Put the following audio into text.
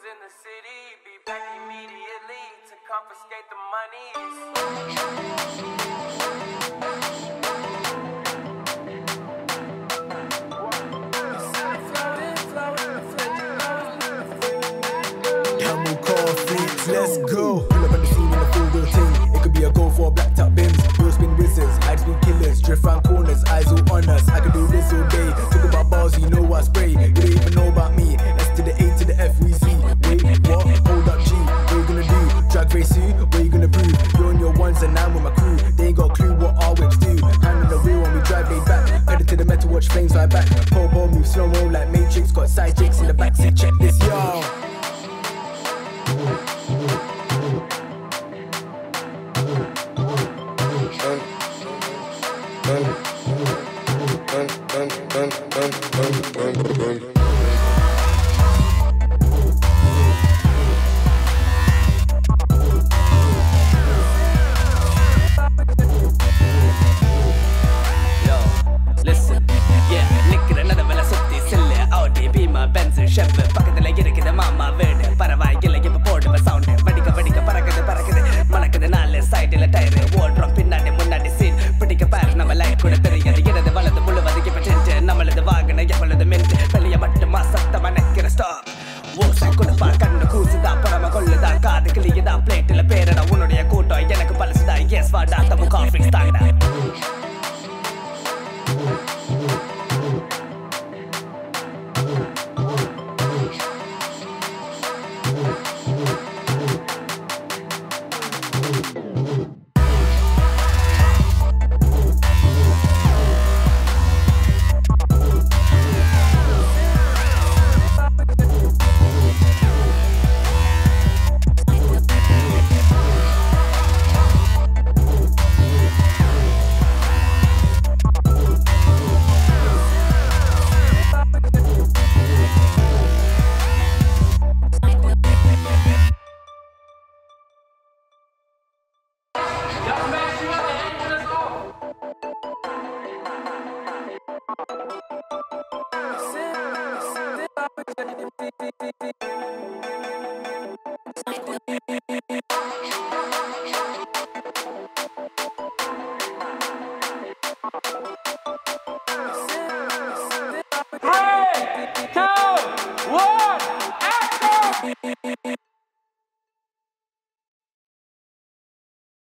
the city, be back immediately to confiscate the freaks, let's go. Back. Slow mo like Matrix. Got side chicks in the backseat. Check this, yo. Yo, வீடு பரவாயில்லை இப்ப போடுவ sound வடிக்க வடிக்க பறக்குது பறக்குது. மணக்குது நாலு சைடுல டயரு ஓடுறோம் பின்னாடி முன்னாடி சீன் பிடிக்க பாரு நம்ம லைஃப் கூட தெரியாது. இடது வலது முழுவது இப்ப செஞ்சு நம்மளது வாங்கின எவ்வளவு மென்று வெளியே மட்டுமா சத்தமா நிக்கிற ஸ்டாப் ஓசை கொடுப்பா கண்ணு கூசுதா பரம கொள்ளுதா காது கிளியுதா பிளேட்டில் பேரடா உன்னுடைய கூட்டம். எனக்கு பழசுதா எஸ் வாடா தமு coffee தாங்கடா. Three, two, one, action!